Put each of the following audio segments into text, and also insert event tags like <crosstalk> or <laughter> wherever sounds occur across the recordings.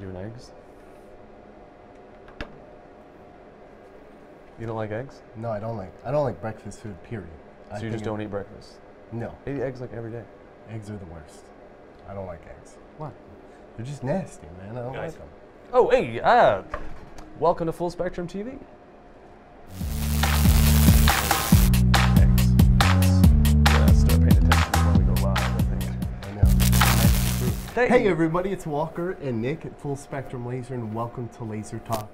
You're doing eggs? You don't like eggs? No, I don't like. I don't like breakfast food. Period. So I you just don't eat breakfast? No, I eat eggs like every day. eggs are the worst. I don't like eggs. Why? They're just nasty, man. I don't Guys. like them. Oh, hey, uh, welcome to Full Spectrum TV. Hey. Hey everybody, it's Walker and Nick at Full Spectrum Laser, and welcome to Laser Talk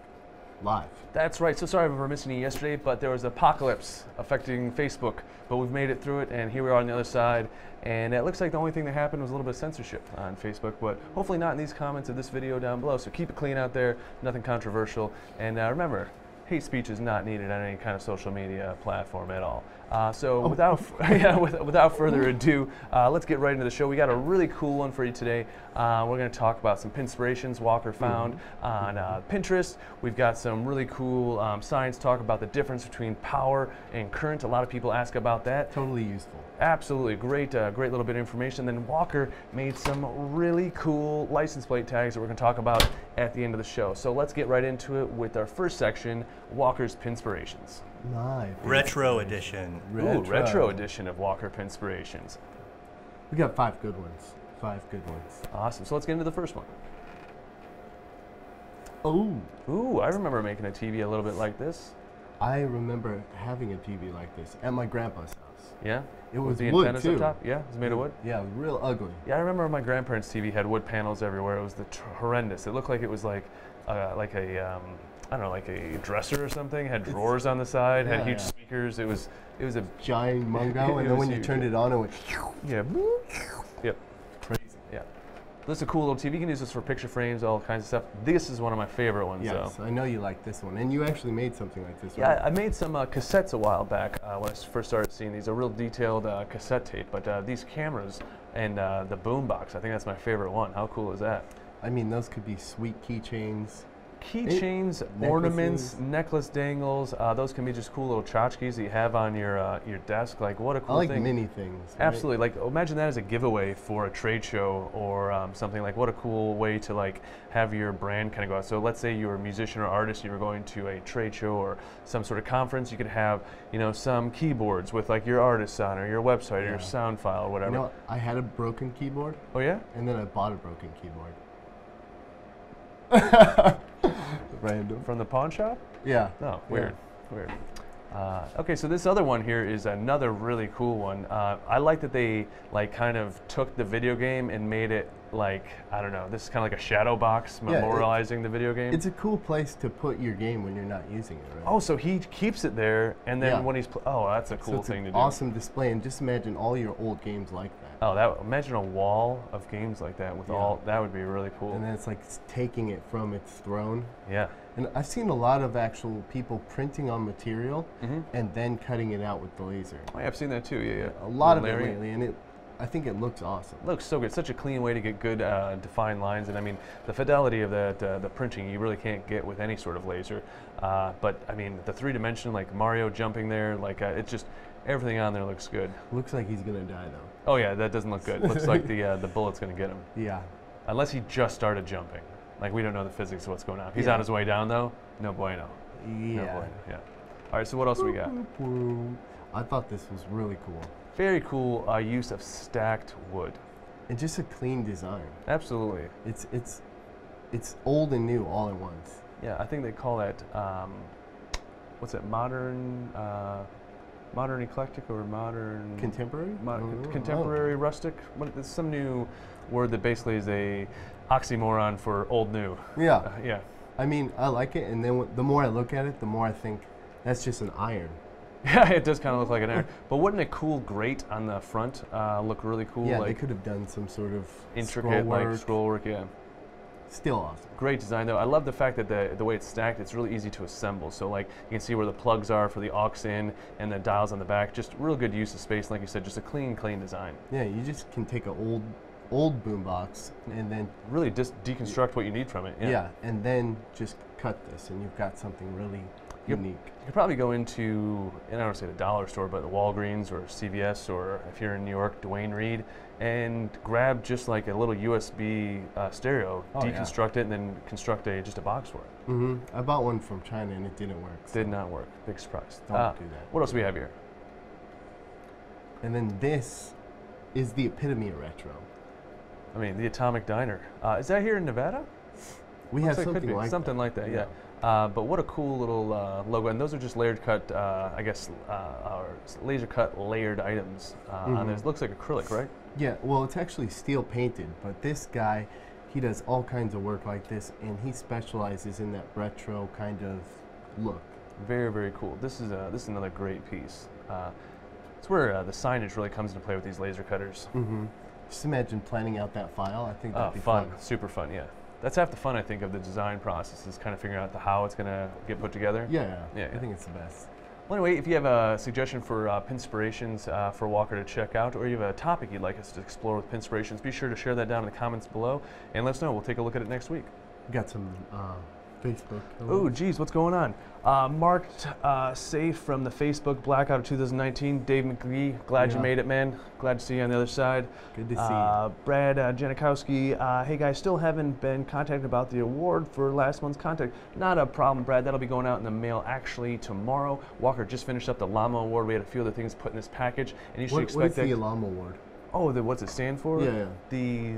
Live. That's right. So sorry for missing you yesterday, but there was an apocalypse affecting Facebook. But we've made it through it, and here we are on the other side. And it looks like the only thing that happened was a little bit of censorship on Facebook, but hopefully not in these comments of this video down below. So keep it clean out there, nothing controversial. And uh, remember, hate speech is not needed on any kind of social media platform at all. Uh, so without <laughs> <laughs> yeah, with, without further ado, uh, let's get right into the show. We got a really cool one for you today. Uh, we're going to talk about some inspirations Walker found on uh, Pinterest. We've got some really cool um, science talk about the difference between power and current. A lot of people ask about that. Totally useful. Absolutely great, uh, great little bit of information. Then Walker made some really cool license plate tags that we're going to talk about at the end of the show. So let's get right into it with our first section, Walker's Pinspirations. Live. Retro edition. Ooh, retro edition of Walker Pinspirations. We got five good ones. Five good ones. Awesome. So let's get into the first one. Oh, Ooh, I remember making a TV a little bit like this. I remember having a TV like this at my grandpa's house. Yeah. It was the wood antennas too. up top. Yeah, it was made of wood. Yeah, real ugly. Yeah, I remember my grandparents' TV had wood panels everywhere. It was the horrendous. It looked like it was like, uh, like a, um, I don't know, like a dresser or something. Had drawers on the side. Had huge yeah. speakers. It was, it was a Giant <laughs> mungo, and then when you turned it on, it went yeah, <laughs> yep, yeah. This is a cool little TV. You can use this for picture frames, all kinds of stuff. This is one of my favorite ones. Yes, though. I know you like this one, and you actually made something like this. Yeah, right? I I made some uh, cassettes a while back uh, I first started seeing these. A real detailed uh, cassette tape, but uh, these cameras and uh, the boombox. I think that's my favorite one. How cool is that? I mean, those could be sweet keychains. Keychains, ornaments, necklace dangles. Uh, those can be just cool little tchotchkes that you have on your uh, your desk. Like what a cool I like thing! mini things. right? Absolutely. Like imagine that as a giveaway for a trade show or um, something. Like what a cool way to like have your brand kind of go out. So let's say you're a musician or artist, you were going to a trade show or some sort of conference. You could have you know some keyboards with like your artist on or your website or your sound file or You whatever. know, I had a broken keyboard, oh yeah. and then I bought a broken keyboard. <laughs> Random. From the pawn shop? Yeah. Oh, weird, weird. Uh, okay, so this other one here is another really cool one. Uh, I like that they like kind of took the video game and made it like I don't know. This is kind of like a shadow box Yeah, memorializing the video game. It's a cool place to put your game when you're not using it, right? oh, so he keeps it there, and then Yeah. when he's oh, that's a so cool it's thing to do. awesome display, and just imagine all your old games like that. Oh, that imagine a wall of games like that with Yeah. all that would be really cool. And then it's like taking it from its throne. yeah. And I've seen a lot of actual people printing on material hmm and then cutting it out with the laser. Oh, yeah, I've seen that too. Yeah, yeah. A lot of it lately, and it, I think it looks awesome. looks so good. Such a clean way to get good uh, defined lines, and I mean the fidelity of that uh, the printing you really can't get with any sort of laser. Uh, but I mean the three dimension, like Mario jumping there, like uh, it's just everything on there looks good. Looks like he's gonna die though. Oh yeah, that doesn't look good. looks like the uh, the <laughs> bullet's gonna get him, Yeah. unless he just started jumping. Like we don't know the physics of what's going on. If he's Yeah. on his way down though, no bueno. No Yeah. bueno. Yeah. All right. So what else we got? I thought this was really cool. Very cool uh, use of stacked wood. And just a clean design. Absolutely. It's it's it's old and new all at once. Yeah, I think they call that um, what's it? Modern, uh, modern eclectic or modern Contemporary? mo- I don't know. contemporary rustic. What, it's some new word that basically is a oxymoron for old new. Oh. Yeah. Uh, yeah, I mean, I like it, and then w- the more I look at it, the more I think that's just an iron. <laughs> yeah, it does kind of look like an iron. <laughs> But wouldn't a cool grate on the front uh, look really cool? yeah, they could have done some sort of intricate, scroll like scroll work. Yeah. Still awesome. Great design though. I love the fact that the the way it's stacked, it's really easy to assemble. So like you can see where the plugs are for the aux in and the dials on the back. Just real good use of space. Like you said, just a clean, clean design. Yeah, you just can take an old old boombox and then Really just deconstruct what you need from it. yeah. Yeah. and then just cut this, and you've got something really Yep. unique. You could probably go into, and I don't say the dollar store, but the Walgreens or CVS, or if you're in New York, Duane Reade, and grab just like a little USB uh, stereo, Oh, yeah. deconstruct it, and then construct a just a box for it. hmm I bought one from China and it didn't work. so Did not work. Big surprise. Don't Uh, do that. What else do we have here? And then this is the epitome of retro. I mean, the Atomic Diner. Uh, is that here in Nevada? We Looks have like something like something that. like that. Yeah. Uh, but what a cool little uh, logo, and those are just layered cut. Uh, I guess uh, or laser cut layered items uh, on Mhm. this. Looks like acrylic, right? Yeah, well, it's actually steel painted, but this guy, he does all kinds of work like this, and he specializes in that retro kind of look. Very, very cool. This is a, this is another great piece. Uh, it's where uh, the signage really comes into play with these laser cutters. Mm-hmm. Just imagine planning out that file. I think Uh, that'd be fun, fun. super fun. Yeah, that's half the fun I think of the design process is kind of figuring out the how it's gonna get put together. Yeah, yeah, Yeah, I yeah. think it's the best. Well, anyway, if you have a suggestion for uh, Pinspirations uh, for Walker to check out, or you have a topic you'd like us to explore with Pinspirations, be sure to share that down in the comments below and let us know. We'll take a look at it next week. We got some uh, Facebook. Oh, geez, what's going on? Uh, marked uh, safe from the Facebook blackout of 2019. Dave McGee, glad you made it, man. Glad to see you on the other side. Good to see Uh, Brad uh, Janikowski, uh, hey guys, still haven't been contacted about the award for last month's contact. Not a problem, Brad. That'll be going out in the mail actually tomorrow. Walker just finished up the Llama Award. We had a few other things put in this package, and you you. should What, expect what is that. the Llama Award? Oh, the, what's it stand for? Yeah, yeah. The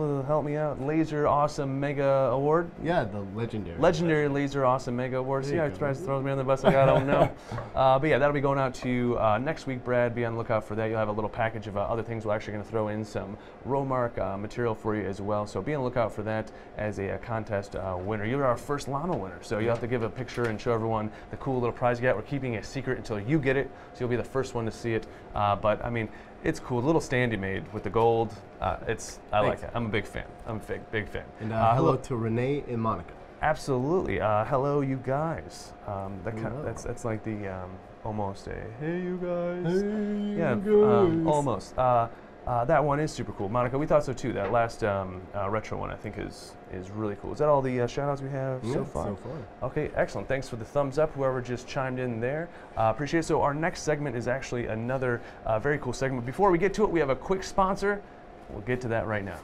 uh, help me out. Laser Awesome Mega Award. Yeah, the legendary. Legendary Laser Awesome Mega Award. There See tries to throw me on the bus like I don't know. <laughs> Uh, but yeah, that'll be going out to uh, next week, Brad. Be on the lookout for that. You'll have a little package of uh, other things. We're actually going to throw in some Rowmark uh, material for you as well. So be on the lookout for that as a, uh contest uh, winner. You're our first llama winner. So you'll have to give a picture and show everyone the cool little prize you got. We're keeping it a secret until you get it. So you'll be the first one to see it. Uh, but I mean, it's cool. A Little stand you made with the gold. Uh, it's I Thanks. like it. I'm a big fan. I'm a big big fan. And uh, Uh, hello to Renee and Monica. Absolutely. Uh, hello, you guys. Um, that kind Hello. that's that's like the um, almost a hey, you guys. Hey, yeah, you um, guys. almost. Uh, that one is super cool, Monica. We thought so too. That last um, uh, retro one, I think, is is really cool. Is that all the uh, shout outs we have Yeah, so far? So far. Okay, excellent. Thanks for the thumbs up, whoever just chimed in there. Uh, appreciate it. So, our next segment is actually another uh, very cool segment. Before we get to it, we have a quick sponsor. We'll get to that right now.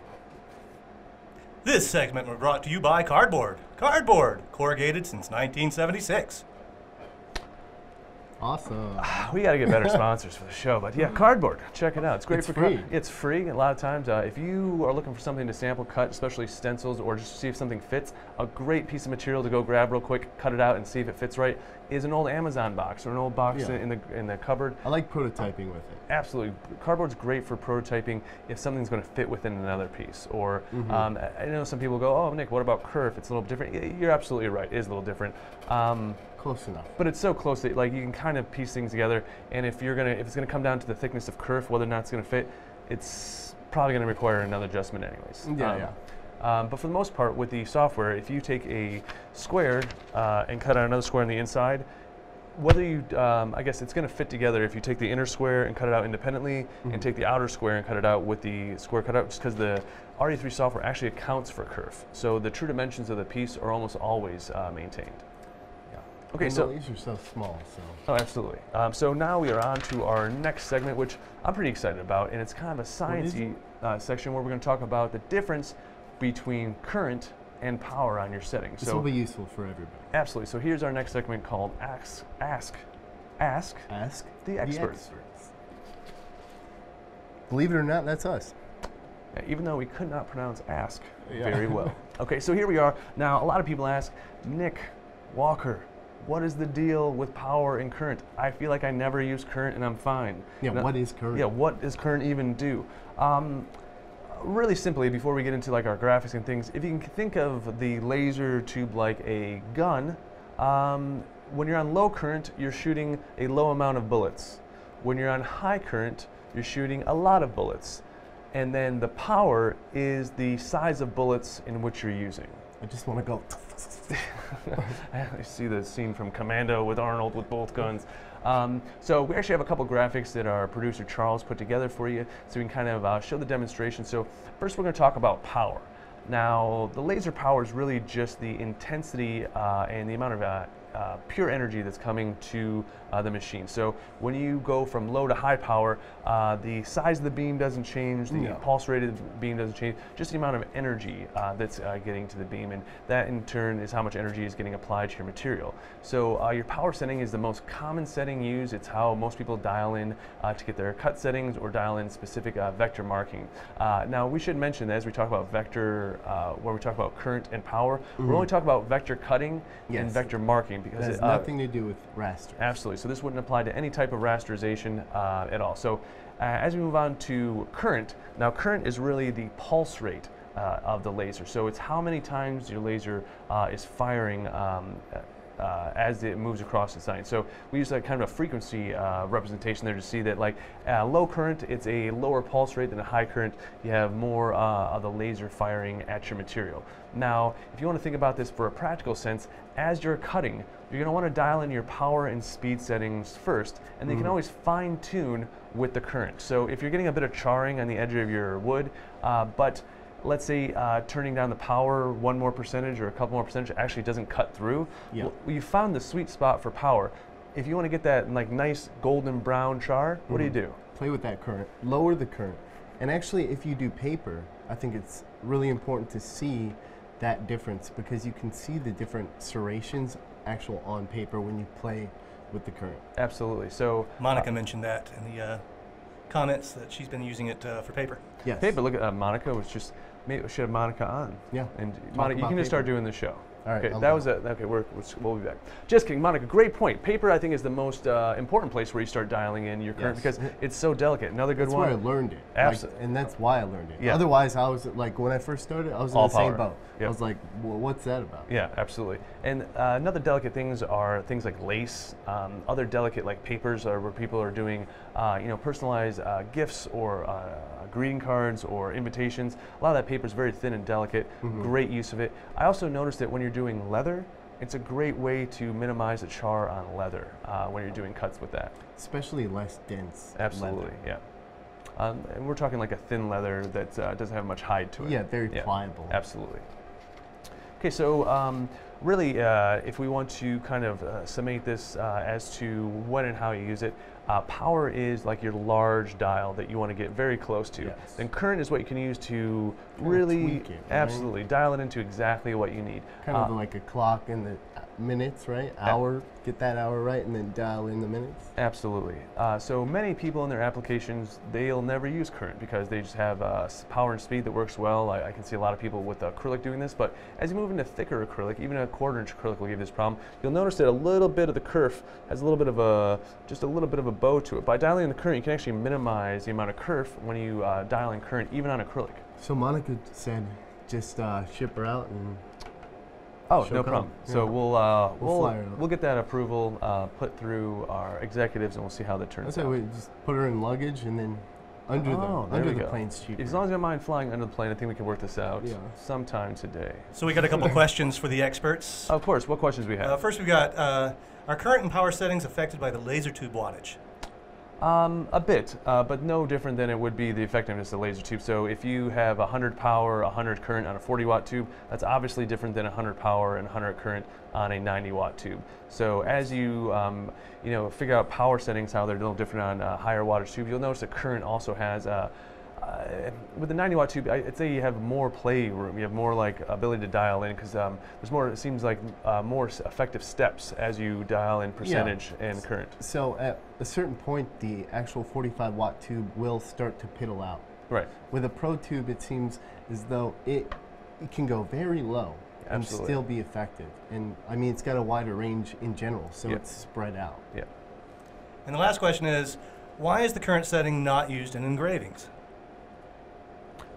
This segment was brought to you by Cardboard. Cardboard, corrugated since 1976. Awesome. <sighs> We got to get better sponsors for the show, but yeah, cardboard. Check it out. It's great It's for free. it's free. A lot of times, uh, if you are looking for something to sample cut, especially stencils, or just to see if something fits, a great piece of material to go grab real quick, cut it out, and see if it fits right is an old Amazon box or an old box Yeah. in, the in the cupboard. I like prototyping with it. Absolutely, cardboard's great for prototyping if something's going to fit within another piece. Or Mm-hmm. um, I I know some people go, "Oh, Nick, what about kerf? It's a little different." You're absolutely right. It is a little different. Um, Close enough. but it's so close that like you can kind of piece things together. And if you're gonna, if it's gonna come down to the thickness of kerf, whether or not it's gonna fit, it's probably gonna require another adjustment anyways. Yeah, Um, yeah. Um, but for the most part, with the software, if you take a square uh, and cut out another square on the inside, whether you, um, I guess it's going to fit together if you take the inner square and cut it out independently, and take the outer square and cut it out with the square cutout, just because the RE3 software actually accounts for kerf. So the true dimensions of the piece are almost always uh, maintained. Yeah. Okay, And so these are so small, so. Oh, absolutely. Um, so now we are on to our next segment, which I'm pretty excited about, and it's kind of a sciencey uh, section where we're going to talk about the difference between current and power on your settings. This so will be useful for everybody. absolutely. So here's our next segment called Ask, Ask, Ask. Ask The experts. experts. Believe it or not, that's us. Even though we could not pronounce ask Yeah. very well. <laughs> okay, so here we are. Now, a lot of people ask, Nick Walker, what is the deal with power and current? I feel like I never use current and I'm fine. Yeah, what is current? Yeah, what does current even do? Um, really simply, before we get into like our graphics and things, if you can think of the laser tube like a gun, um, when you're on low current, you're shooting a low amount of bullets. When you're on high current, you're shooting a lot of bullets. And then the power is the size of bullets in which you're using. I just want to go. <laughs> I see the scene from Commando with Arnold with both guns. Um, so we actually have a couple graphics that our producer Charles put together for you, so we can kind of uh, show the demonstration. So first, we're going to talk about power. Now, the laser power is really just the intensity uh, and the amount of uh, uh, pure energy that's coming to uh, the machine. So when you go from low to high power, uh, the size of the beam doesn't change, the No. pulse rate of the beam doesn't change, just the amount of energy uh, that's uh, getting to the beam, and that in turn is how much energy is getting applied to your material. So uh, your power setting is the most common setting used. It's how most people dial in uh, to get their cut settings or dial in specific uh, vector marking. Uh, now we should mention that as we talk about vector, uh, where we talk about current and power, we're only talking about vector cutting and Mm-hmm. Vector marking because It has it, uh, nothing to do with raster. Absolutely. So this wouldn't apply to any type of rasterization uh, at all. So uh, as we move on to current, now current is really the pulse rate uh, of the laser. So it's how many times your laser uh, is firing um, uh, as it moves across the site. So we use like kind of a frequency uh, representation there to see that like uh, low current, it's a lower pulse rate than a high current. You have more uh, of the laser firing at your material. Now, if you want to think about this for a practical sense, as you're cutting, you're going to want to dial in your power and speed settings first, and then you can always fine tune with the current. So if you're getting a bit of charring on the edge of your wood, uh, but let's say uh, turning down the power one more percentage or a couple more percentage actually doesn't cut through, Yeah. well, you found the sweet spot for power. If you want to get that like nice golden brown char, what do you do? Play with that current. Lower the current. And actually, if you do paper, I think it's really important to see that difference because you can see the different serrations actual on paper when you play with the current. Absolutely. So Monica mentioned that in the uh, comments that she's been using it uh, for paper. Yes. paper. Look at uh, Monica was just. Maybe we should have Monica on. Yeah. And Talk Monica, you can just start doing the show. All right, Okay, that was a okay. We're, we'll be back. Just kidding, Monica. Great point. Paper, I think, is the most uh, important place where you start dialing in your current Yes. because it's so delicate. Another good That's one. That's where I learned it. Like, and that's why I learned it. Yeah. Otherwise, I was like, when I first started, I was in All the same boat. Yep. I was like, well, what's that about? Yeah, absolutely. And uh, another delicate things are things like lace. Um, other delicate like papers are where people are doing, uh, you know, personalized uh, gifts or uh, greeting cards or invitations. A lot of that paper is very thin and delicate. Great use of it. I also noticed that when you're doing leather, it's a great way to minimize the char on leather uh, when you're doing cuts with that. Especially less dense. Absolutely, leather. yeah. Um, and we're talking like a thin leather that uh, doesn't have much hide to it. Yeah, very pliable. Absolutely. Okay, so um, really, uh, if we want to kind of uh, summate this uh, as to when and how you use it, uh, power is like your large dial that you want to get very close to. Yes. Then current is what you can use to really, it, right? absolutely, dial it into exactly what you need. Kind of Uh, like a clock in the minutes, right? Hour, get that hour right, and then dial in the minutes. Absolutely. Uh, so many people in their applications, they'll never use current because they just have uh, power and speed that works well. I, I can see a lot of people with acrylic doing this, but as you move into thicker acrylic, even a quarter inch acrylic will give you this problem. You'll notice that a little bit of the kerf has a little bit of a, just a little bit of a bow to it. By dialing in the current, you can actually minimize the amount of kerf when you uh, dial in current, even on acrylic. So Monica said, just uh, ship her out and Oh, She'll no come. problem. So Yeah. we'll uh, We'll we'll fly her up. we'll get that approval uh, put through our executives, and we'll see how that turns I say out. we just put her in luggage and then under Oh, the there under the go. plane's cheaper. As long as you don't mind flying under the plane, I think we can work this out Yeah. sometime today. So we got a couple <laughs> questions for the experts. Of course. What questions we have? Uh, first, we've got uh, are current and power settings affected by the laser tube wattage? Um, a bit, uh, but no different than it would be the effectiveness of the laser tube. So if you have 100 power, 100 current on a 40 watt tube, that's obviously different than 100 power and 100 current on a 90 watt tube. So as you um, you know figure out power settings, how they're a little different on a higher wattage tube, you'll notice that current also has. Uh, uh, with the 90 watt tube, I- I'd say you have more play room. You have more like ability to dial in because um, there's more. It seems like uh, more effective steps as you dial in percentage and current. So at a certain point, the actual 45 watt tube will start to piddle out. Right. With a pro tube, it seems as though it, it can go very low and Absolutely. still be effective. And I mean, it's got a wider range in general, so Yeah. it's spread out. Yeah. And the last question is, why is the current setting not used in engravings?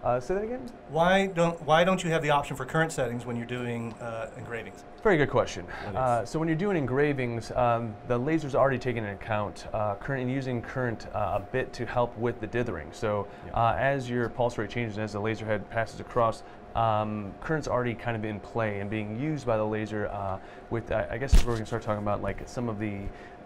Uh, say that again. Why don't Why don't you have the option for current settings when you're doing uh, engravings? Very good question. Uh, so when you're doing engravings, um, the laser's already taken into account uh, current and using current uh, a bit to help with the dithering. So uh, as your pulse rate changes and as the laser head passes across, um, current's already kind of in play and being used by the laser. Uh, with uh, I guess we're going to start talking about like some of the,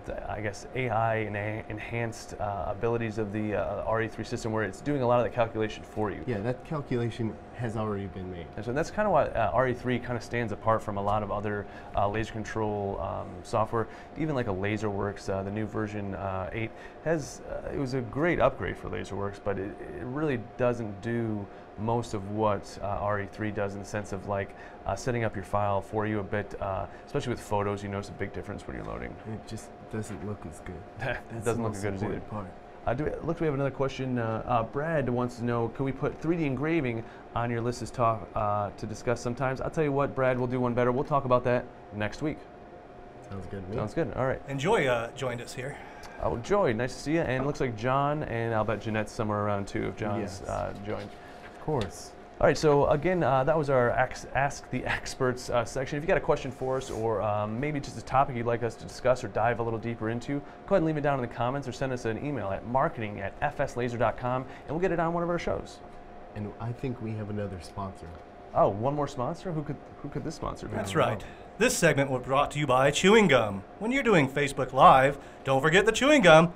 I guess, AI and a- enhanced uh, abilities of the uh, RE3 system where it's doing a lot of the calculation for you. Yeah, that calculation has already been made. And so that's kind of why uh, RE3 kind of stands apart from a lot of other uh, laser control um, software. Even like a LaserWorks, uh, the new version uh, 8 has uh, it was a great upgrade for LaserWorks, but it, it really doesn't do most of what uh, RE3 does in the sense of like uh, setting up your file for you a bit, uh, especially with photos. You notice a big difference when you're loading. It just doesn't look as good. it <laughs> doesn't look as good as either. important Part. Uh, do we, looks we have another question. Uh, uh, Brad wants to know, can we put 3D engraving on your list as talk uh, to discuss sometimes? I'll tell you what, Brad, we'll do one better. We'll talk about that next week. Sounds good to me. Sounds good. All right. And Joy uh, joined us here. Oh, Joy, nice to see you. And it looks like John, and I'll bet Jeanette's somewhere around too if John's Yes. uh, joined. Of course. All right, so again, uh, that was our ax- Ask the Experts uh, section. If you got a question for us or um, maybe just a topic you'd like us to discuss or dive a little deeper into, go ahead and leave it down in the comments or send us an email at marketing at fslaser.com and we'll get it on one of our shows. And I think we have another sponsor. Oh, one more sponsor? Who could who could this sponsor be? That's right. This segment was brought to you by chewing gum. When you're doing Facebook Live, don't forget the chewing gum.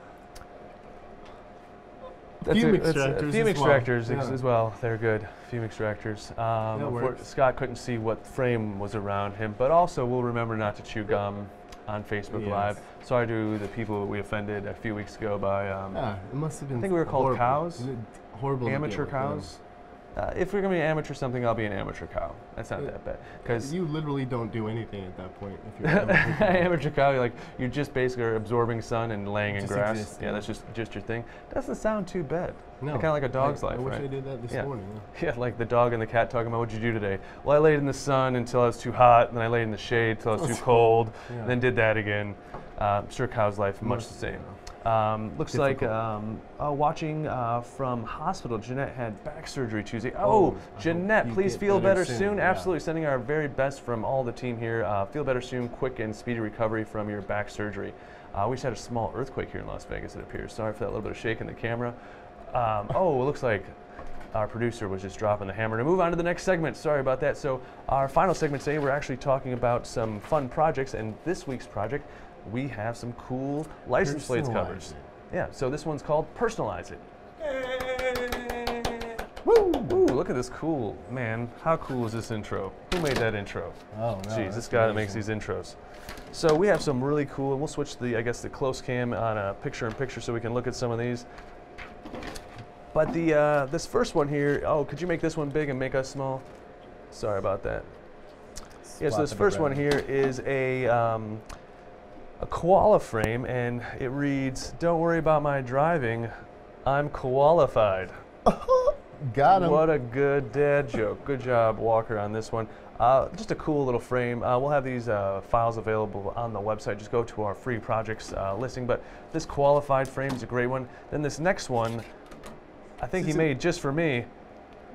That's Fume a- that's a- extractors fume as well. ex- Yeah. as well. They're good. Fume extractors. Um. Scott couldn't see what frame was around him, but also we'll remember not to chew gum on Facebook Yes. Live. Sorry to the people that we offended a few weeks ago by um, Ah, it must have been. I think we were called horrible. cows? Horrible. amateur cows. Uh, if we're gonna be an amateur something, I'll be an amateur cow. That's not Uh, that bad. Because You literally don't do anything at that point if you're an <laughs> amateur cow. amateur cow, you're like you're just basically absorbing sun and laying in grass. yeah, yeah. that's just just your thing. Doesn't sound too bad. No. kind of like a dog's I, life, I wish right? I did that this Yeah. morning. yeah. <laughs> Yeah, like the dog and the cat talking about what'd you do today. Well, I laid in the sun until I was too hot, and then I laid in the shade until I was too cold, <laughs> Yeah. and then did that again. Uh, I'm sure cow's life much Much, the same. Um, looks like um, uh, watching uh, from hospital. Jeanette had back surgery Tuesday. Oh, Oh, Jeanette, please feel better better, soon, soon. yeah. Absolutely, sending our very best from all the team here. Uh, feel better soon. Quick and speedy recovery from your back surgery. Uh, we just had a small earthquake here in Las Vegas. It appears. Sorry for that little bit of shake in the camera. Um, oh, it looks like our producer was just dropping the hammer. To move on to the next segment, sorry about that. So, our final segment today, we're actually talking about some fun projects, and this week's project, we have some cool license plates covers. it. Yeah, so this one's called Personalize It. Woo! Ooh, look at this cool, man. How cool is this intro? Who made that intro? Oh no. Jeez, this guy that makes these intros. So we have some really cool, and we'll switch the, I guess, the close cam on a picture in picture so we can look at some of these. But the uh, this first one here, oh, could you make this one big and make us small? Sorry about that. Yeah, so this first one here is a um, a koala frame, and it reads, "Don't worry about my driving, I'm qualified." <laughs> Got him. What a good dad joke. Good job, Walker, on this one. Uh, just a cool little frame. Uh, we'll have these uh, files available on the website. Just go to our free projects uh, listing. But this qualified frame is a great one. Then this next one, I think he made just for me.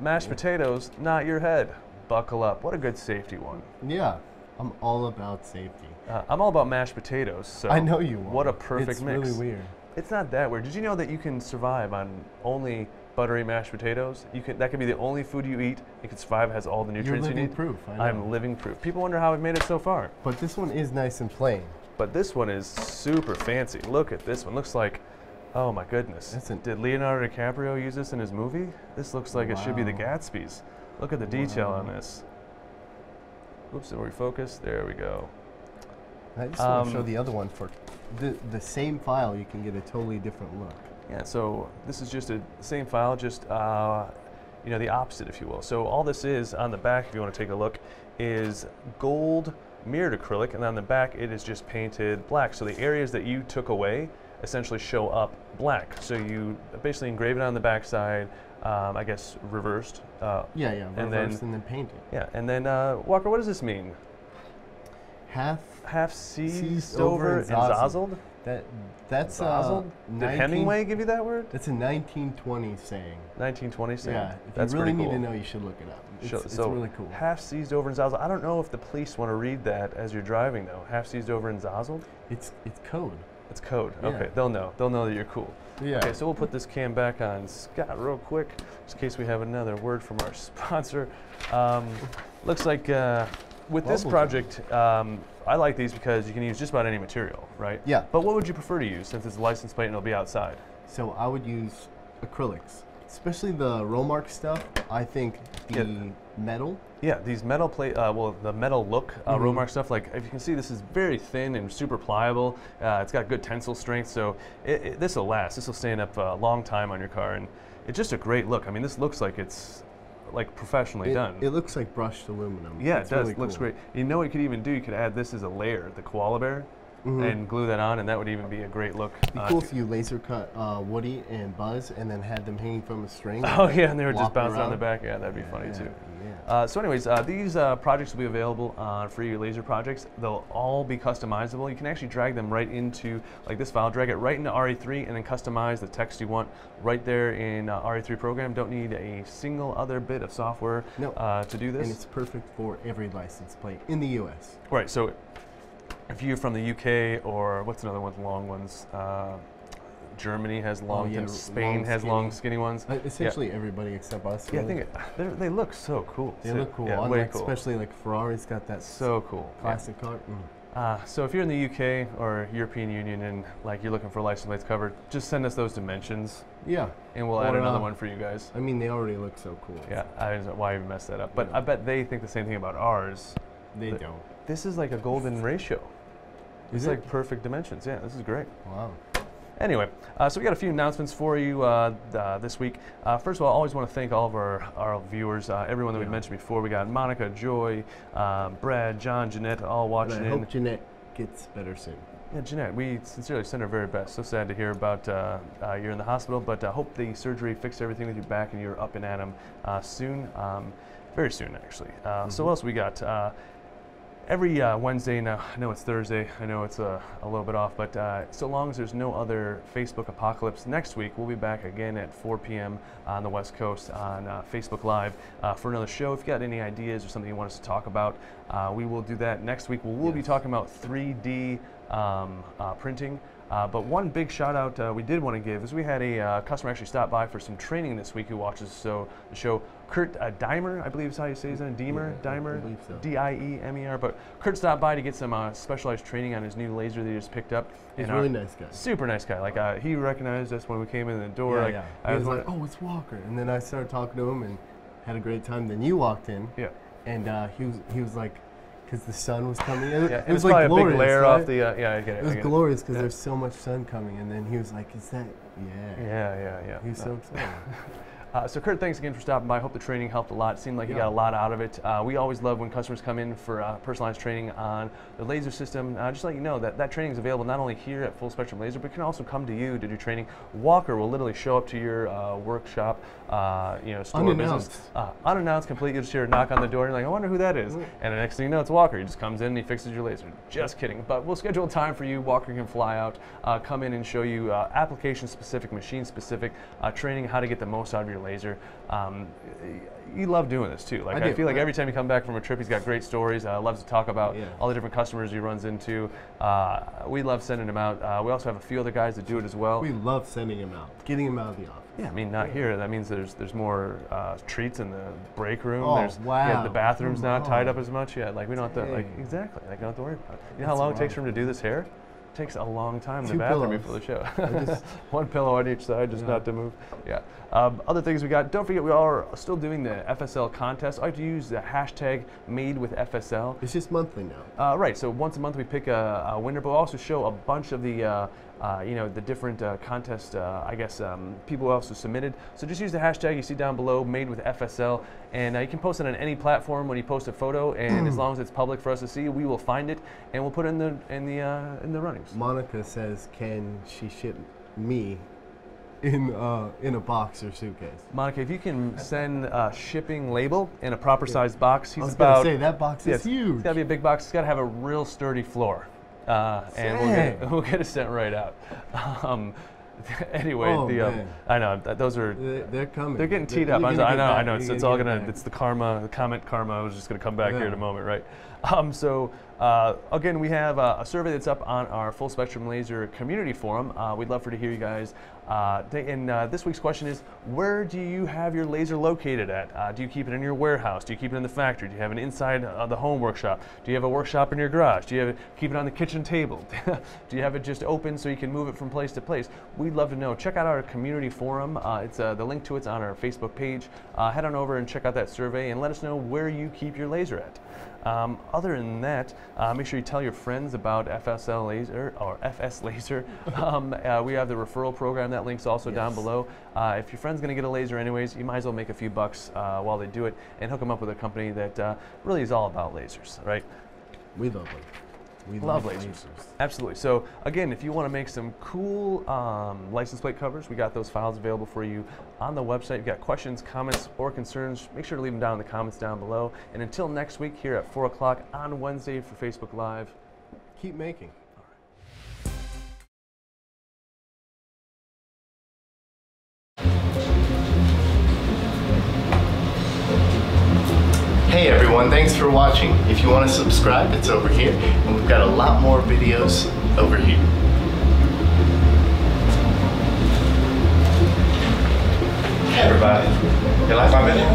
Mashed potatoes, not your head. Buckle up. What a good safety one. Yeah, I'm all about safety. Uh, I'm all about mashed potatoes. So I know you are. What a perfect it's mix. really weird. It's not that weird. Did you know that you can survive on only buttery mashed potatoes? You can. That could be the only food you eat. It can survive. Has all the nutrients you living need. proof. I I'm living proof. People wonder how I've made it so far. But this one is nice and plain. But this one is super fancy. Look at this one. Looks like, oh my goodness. Did Leonardo DiCaprio use this in his movie? This looks like it should be the Gatsby's. Look at the detail on this. Oops, are we focused? There we go. I just want to show Um, the other one for the the same file. You can get a totally different look. Yeah, so this is just a same file, just uh, you know the opposite, if you will. So all this is on the back, if you want to take a look, is gold mirrored acrylic, and on the back it is just painted black. So the areas that you took away essentially show up black. So you basically engrave it on the back side, um, I guess reversed. Uh, Yeah, yeah. And then- and then paint it. yeah, and then uh, Walker, what does this mean? Half Half seized, over, and zazzled? that that's uh, Zazzled? Did 19 Hemingway give you that word? That's a 1920 saying. 1920 saying? Yeah, if That's you really pretty need cool. to know, you should look it up. It's, it's so really cool. Half seized over and zazzled. I don't know if the police want to read that as you're driving though. Half seized over and zazzled. It's it's code. It's code. Yeah. Okay, they'll know. They'll know that you're cool. Yeah. Okay, so we'll put this cam back on Scott real quick, just in case we have another word from our <laughs> sponsor. Um, looks like uh, with this project, um, I like these because you can use just about any material, right? Yeah. But what would you prefer to use since it's a license plate and it'll be outside? So I would use acrylics, especially the Rowmark stuff. I think the Yeah. metal. Yeah, these metal plate, uh, well, the metal look uh, Mhm. Rowmark stuff. Like, if you can see, this is very thin and super pliable. Uh, it's got good tensile strength, so this will last. This will stand up a long time on your car, and it's just a great look. I mean, this looks like it's like professionally It, done. it looks like brushed aluminum. yeah, It's it does. really looks great. You know what you could even do? You could add this as a layer, the koala bear, Mhm. and glue that on, and that would even be a great look. It'd be uh, cool if you laser cut uh, Woody and Buzz and then had them hanging from a string. <laughs> Oh yeah, and they were just bouncing on the back. Yeah, that'd be funny Yeah, too. yeah. Uh, so, anyways, uh, these uh, projects will be available on free laser projects. They'll all be customizable. You can actually drag them right into like this file, drag it right into RE3, and then customize the text you want right there in uh, RE3 program. Don't need a single other bit of software No. uh, to do this. And it's perfect for every license plate in the U.S. Right. So, if you're from the UK or what's another one, long ones. Uh, Germany has long, Oh, yeah, Spain long, has long, skinny. ones. Uh, essentially everybody except us. Yeah, I think it, they're- look so cool. they too. look cool. Yeah, way like, cool. Especially like Ferrari's got that So cool. Yeah. classic car. Mm. Uh, so if you're in the UK or European Union and like you're looking for license plates covered, just send us those dimensions Yeah. and we'll add another uh, one for you guys. I mean, they already look so cool. Yeah, I don't know why even mess that up. But Yeah. I bet they think the same thing about ours. They don't. This is like a golden ratio. Is It's it? like perfect dimensions. Yeah, this is great. Wow. Anyway, uh, so we got a few announcements for you uh, uh, this week. Uh, first of all, I always want to thank all of our, our viewers, uh, everyone that we Yeah. mentioned before. We got Monica, Joy, uh, Brad, John, Jeanette, all And watching I in. hope Jeanette gets better soon. Yeah, Jeanette, we sincerely send our very best. So sad to hear about uh, uh, you're in the hospital, but uh, hope the surgery fixed everything with your back and you're up and at 'em uh, soon. Um, very soon, actually. Uh, So Mhm. what else we got? Every uh, Wednesday, now I know it's Thursday, I know it's uh, a little bit off, but uh, so long as there's no other Facebook apocalypse next week, we'll be back again at 4 p.m. on the West Coast on uh, Facebook Live uh, for another show. If you got any ideas or something you want us to talk about, uh, we will do that next week. We'll, we'll be talking about 3D um, uh, printing. Uh, but one big shout out uh, we did want to give is we had a uh, customer actually stop by for some training this week who watches so the show. Kurt uh, Diemer, I believe is how you say his name. Diemer, Yeah, Diemer, so. D I E M E R. But Kurt stopped by to get some uh, specialized training on his new laser that he just picked up. He's a really nice guy. Super nice guy. Like uh, he recognized us when we came in the door. yeah, like, yeah. I He was was like, like, oh, it's Walker. And then I started talking to him and had a great time. Then you walked in, yeah. and uh, he was he was like, because the sun was coming. It, Yeah, it it was was like probably a glorious, big layer right? off the. Uh, yeah, I get it. It was glorious because Yeah. there's so much sun coming, and then he was like, "Is that yeah?" Yeah, yeah, yeah. He was No. so excited. <laughs> Uh, so Kurt, thanks again for stopping by. I hope the training helped a lot. It Seemed like you Yeah. got a lot out of it. Uh, we always love when customers come in for uh, personalized training on the laser system. Uh, just to let you know that that training is available not only here at Full Spectrum Laser, but can also come to you to do training. Walker will literally show up to your uh, workshop, uh, you know, store business, Unannounced. uh, unannounced, completely. You just hear a knock on the door, and you're like, I wonder who that is. Mm. And the next thing you know, it's Walker. He just comes in and he fixes your laser. Just kidding. But we'll schedule a time for you. Walker can fly out, uh, come in and show you uh, application-specific, machine-specific uh, training, how to get the most out of your laser. Um, you love doing this too. Like I I, do. feel like every time you come back from a trip, he's got great stories. Uh, loves to talk about Yeah. all the different customers he runs into. Uh, we love sending him out. Uh, we also have a few other guys that do it as well. We love sending him out, getting him out of the office. Yeah, I mean, not here. That means there's there's more uh, treats in the break room. Oh, there's Yeah, wow. the bathroom's not tied up as much yet. Like we don't have to like exactly. Like don't have to worry about. It. You know how That's long it takes for him to do this hair? It takes a long time in the bathroom pillows. before the show. Just- <laughs> <laughs> One pillow on each side, just Yeah. not to move. Yeah. Um, other things we got. Don't forget, we are still doing the FSL contest. I like to use the hashtag Made with FSL. It's just monthly now. Uh, right. So once a month we pick a, a winner, but we also show a bunch of the, uh, uh, you know, the different uh, contest. Uh, I guess um, people who also submitted. So just use the hashtag you see down below, made with FSL, and uh, you can post it on any platform when you post a photo. And as long as it's public for us to see, we will find it and we'll put it in the in the uh, in the runnings. Monica says, "Can she ship me in uh, in a box or suitcase?" Monica, if you can send a shipping label in a proper sized box, I he's was about say that box Yes, is huge. It's got to be a big box. It's got to have a real sturdy floor, uh, and we'll get, <laughs> we'll get it sent right out. Um, <laughs> anyway, Oh, the um. I know th- those are They're, they're coming. they're getting They're teed up. really I, gonna I get know, I know. It's, it's all gonna. back. It's the karma, the comment karma. I was just gonna come back here in a moment, right? <laughs> Um, so uh, again, we have uh, a survey that's up on our Full Spectrum Laser community forum. Uh, we'd love for to hear you guys Uh, and uh, this week's question is Where do you have your laser located at? Uh, do you keep it in your warehouse? Do you keep it in the factory? Do you have it inside uh, the home workshop? Do you have a workshop in your garage? Do you have keep it on the kitchen table? <laughs> do you have it just open so you can move it from place to place? We'd love to know. Check out our community forum. It's the link to it's on our Facebook page. Head on over and check out that survey and let us know where you keep your laser at. Um, other than that, uh, make sure you tell your friends about FSL Laser or FS Laser. <laughs> um, uh, we have the referral program. That link's also down below. Uh, if your friend's going to get a laser anyways, you might as well make a few bucks uh, while they do it and hook them up with a company that uh, really is all about lasers, right? We love them. We Love lasers. Absolutely. So again, if you want to make some cool um, license plate covers, we got those files available for you on the website. If you've got questions, comments, or concerns, make sure to leave them down in the comments down below. And until next week, here at 4 o'clock on Wednesday for Facebook Live, Keep making. Watching. If you want to subscribe, it's over here. And we've got a lot more videos over here. Everybody, you like my video?